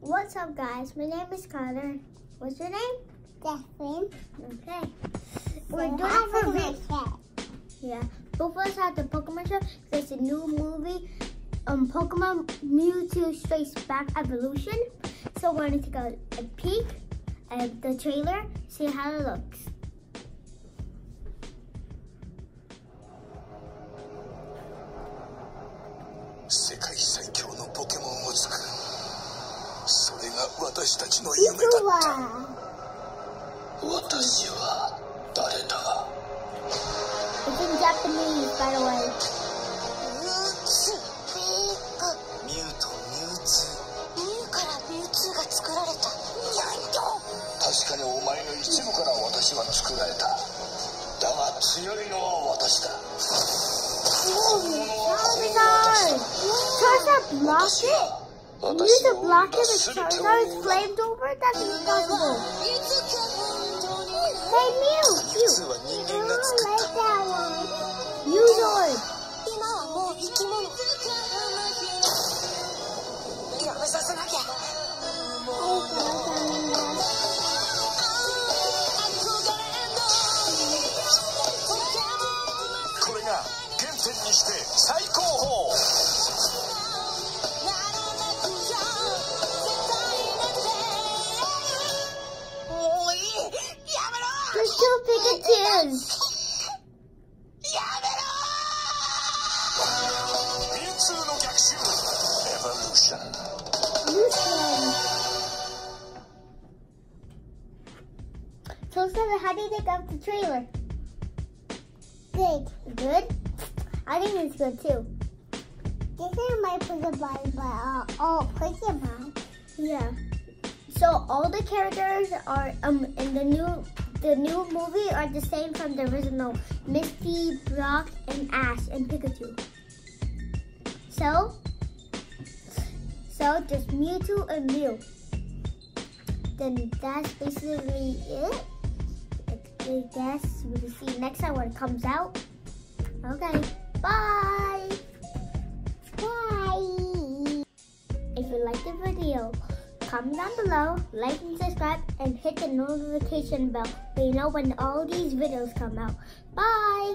What's up, guys? My name is Connor. What's your name? Catherine. Okay. We're doing a review. Yeah. Both of us have the Pokemon show. There's a new movie, um, Pokemon Mewtwo Strikes Back Evolution. So we're gonna take a, a peek at the trailer, see how it looks. それが私たちの夢だった。私は誰だ？It's in Japanese, by the way. ミュウとミュウツ。ミュウからミュウツーが作られた。なんと確かにお前の一部から私は作られた。だが強いのは私だ。blocked it? Use a block it and Charizard is flamed over? That's impossible. Hey, Mew! 実 little Pikachus. So, Seven, how do you think of the trailer? Good. Good? I think it's good too. This is my Pokemon, but uh, all Pokemon. Yeah. So all the characters are um in the new the new movie are the same from the original Misty, Brock, and Ash and Pikachu. So so just Mewtwo and Mew. Then that's basically it. I guess we'll see next time when it comes out. Okay. Bye. Bye. If you like the video, comment down below, like and subscribe, and hit the notification bell so you know when all these videos come out. Bye!